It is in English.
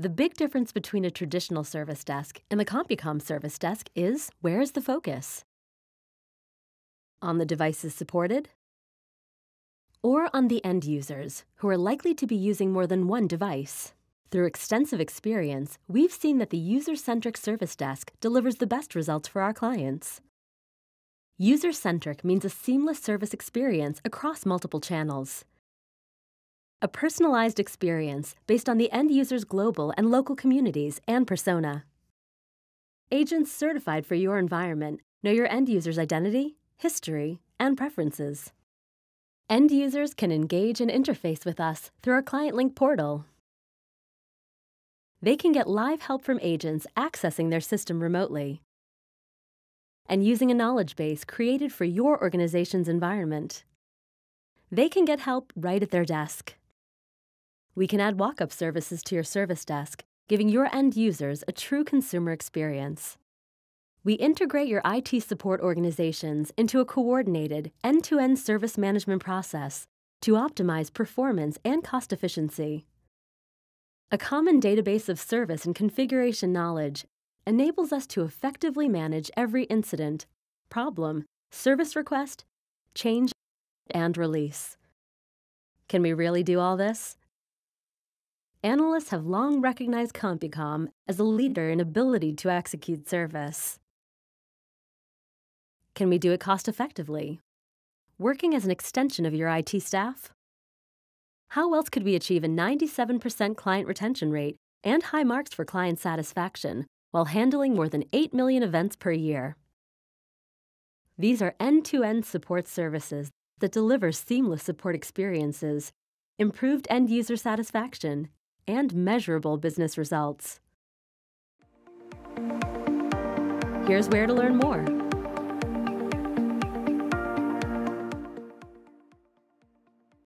The big difference between a traditional service desk and the CompuCom service desk is where is the focus? On the devices supported? Or on the end users, who are likely to be using more than one device? Through extensive experience, we've seen that the user centric service desk delivers the best results for our clients. User centric means a seamless service experience across multiple channels. A personalized experience based on the end user's global and local communities and persona. Agents certified for your environment know your end user's identity, history, and preferences. End users can engage and interface with us through our Client Link portal. They can get live help from agents accessing their system remotely and using a knowledge base created for your organization's environment. They can get help right at their desk. We can add walk up services to your service desk, giving your end users a true consumer experience. We integrate your IT support organizations into a coordinated, end to end service management process to optimize performance and cost efficiency. A common database of service and configuration knowledge enables us to effectively manage every incident, problem, service request, change, and release. Can we really do all this? Analysts have long recognized CompuCom as a leader in ability to execute service. Can we do it cost effectively? Working as an extension of your IT staff? How else could we achieve a 97% client retention rate and high marks for client satisfaction while handling more than 8 million events per year? These are end to end support services that deliver seamless support experiences, improved end user satisfaction, and measurable business results. Here's where to learn more.